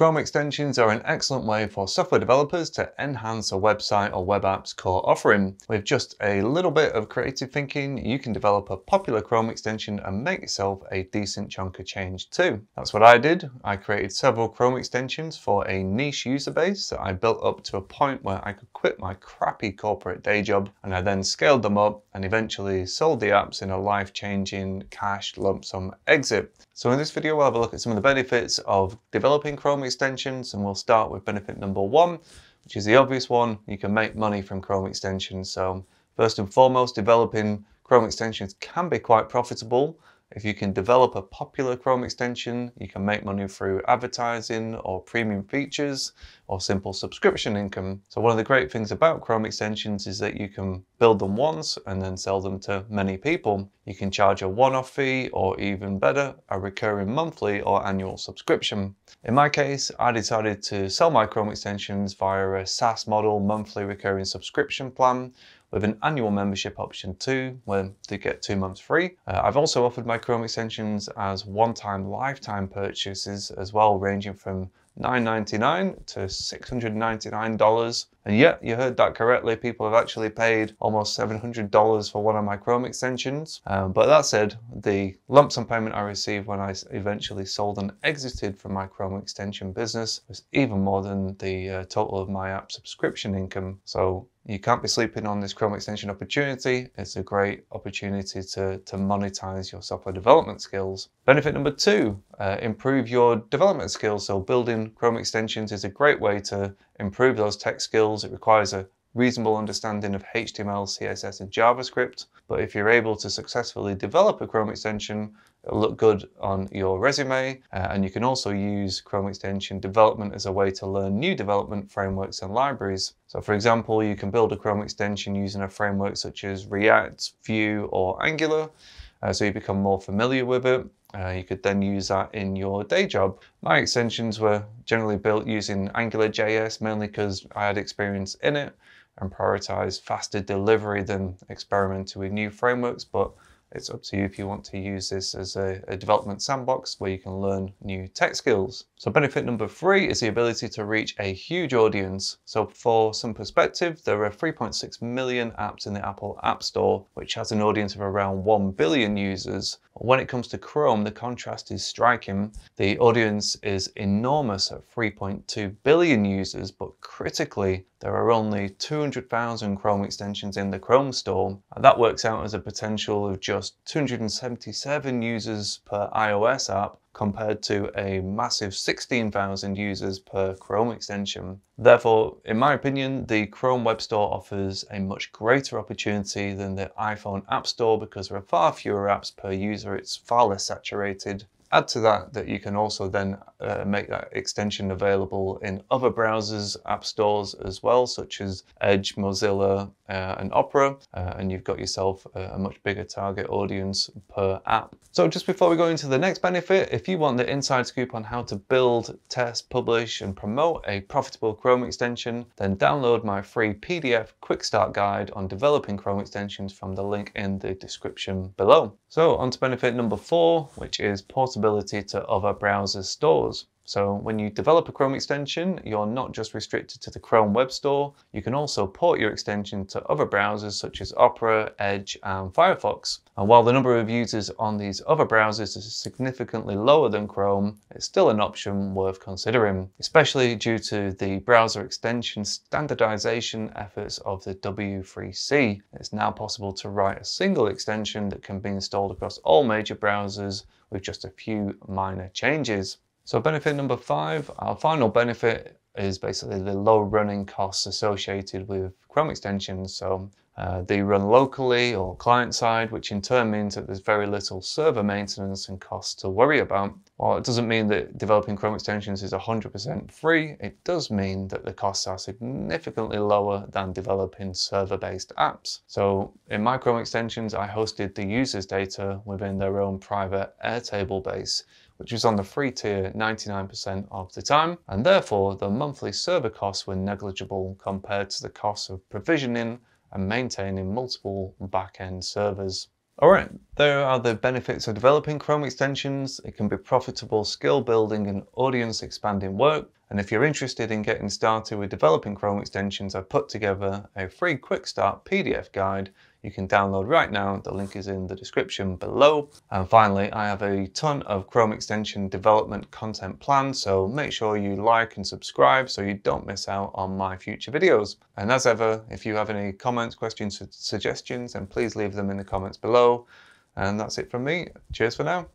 Chrome extensions are an excellent way for software developers to enhance a website or web app's core offering. With just a little bit of creative thinking, you can develop a popular Chrome extension and make yourself a decent chunk of change too. That's what I did. I created several Chrome extensions for a niche user base that I built up to a point where I could quit my crappy corporate day job and I then scaled them up and eventually sold the apps in a life-changing cash lump sum exit. So in this video, we'll have a look at some of the benefits of developing Chrome extensions, and we'll start with benefit number one, which is the obvious one. You can make money from Chrome extensions. So first and foremost, developing Chrome extensions can be quite profitable. If you can develop a popular Chrome extension, you can make money through advertising or premium features or simple subscription income. So one of the great things about Chrome extensions is that you can build them once and then sell them to many people. You can charge a one-off fee or even better, a recurring monthly or annual subscription. In my case, I decided to sell my Chrome extensions via a SaaS model monthly recurring subscription plan with an annual membership option too, where they get two months free. Uh, I've also offered my Chrome extensions as one-time lifetime purchases as well, ranging from $9.99 to $699. And yeah, you heard that correctly. People have actually paid almost $700 for one of my Chrome extensions. Um, but that said, the lump sum payment I received when I eventually sold and exited from my Chrome extension business was even more than the uh, total of my app subscription income. So you can't be sleeping on this Chrome extension opportunity. It's a great opportunity to, to monetize your software development skills. Benefit number two, uh, improve your development skills. So building Chrome extensions is a great way to improve those tech skills. It requires a reasonable understanding of HTML, CSS, and JavaScript. But if you're able to successfully develop a Chrome extension, it'll look good on your resume. Uh, and you can also use Chrome extension development as a way to learn new development frameworks and libraries. So for example, you can build a Chrome extension using a framework such as React, Vue, or Angular. Uh, so you become more familiar with it. Uh, you could then use that in your day job. My extensions were generally built using AngularJS mainly because I had experience in it and prioritize faster delivery than experimenting with new frameworks, but it's up to you if you want to use this as a, a, development sandbox where you can learn new tech skills. So benefit number three is the ability to reach a huge audience. So for some perspective, there are 3.6 million apps in the Apple App Store, which has an audience of around 1 billion users. When it comes to Chrome, the contrast is striking. The audience is enormous at 3.2 billion users, but critically, there are only 200,000 Chrome extensions in the Chrome store. And that works out as a potential of just 277 users per iOS app compared to a massive 16,000 users per Chrome extension. Therefore, in my opinion, the Chrome Web Store offers a much greater opportunity than the iPhone App Store because there are far fewer apps per user, it's far less saturated, Add to that that you can also then uh, make that extension available in other browsers, app stores as well, such as Edge, Mozilla, uh, and Opera, uh, and you've got yourself a, much bigger target audience per app. So just before we go into the next benefit, if you want the inside scoop on how to build, test, publish, and promote a profitable Chrome extension, then download my free PDF quick start guide on developing Chrome extensions from the link in the description below. So on to benefit number four, which is portability to other browser stores. So when you develop a Chrome extension, you're not just restricted to the Chrome Web Store, you can also port your extension to other browsers such as Opera, Edge, and Firefox. And while the number of users on these other browsers is significantly lower than Chrome, it's still an option worth considering, especially due to the browser extension standardization efforts of the W3C. It's now possible to write a single extension that can be installed across all major browsers with just a few minor changes. So benefit number five, our final benefit is basically the low running costs associated with Chrome extensions. So uh, they run locally or client side, which in turn means that there's very little server maintenance and costs to worry about. While it doesn't mean that developing Chrome extensions is 100% free, it does mean that the costs are significantly lower than developing server-based apps. So in my Chrome extensions, I hosted the users' data within their own private Airtable base, which was on the free tier 99% of the time, and therefore the monthly server costs were negligible compared to the costs of provisioning and maintaining multiple back-end servers. All right, there are the benefits of developing Chrome extensions. It can be profitable skill building and audience expanding work. And if you're interested in getting started with developing Chrome extensions, I've put together a free quick start PDF guide you can download right now. The link is in the description below. And finally, I have a ton of Chrome extension development content planned, so make sure you like and subscribe so you don't miss out on my future videos. And as ever, if you have any comments, questions, suggestions, then please leave them in the comments below. And that's it from me. Cheers for now.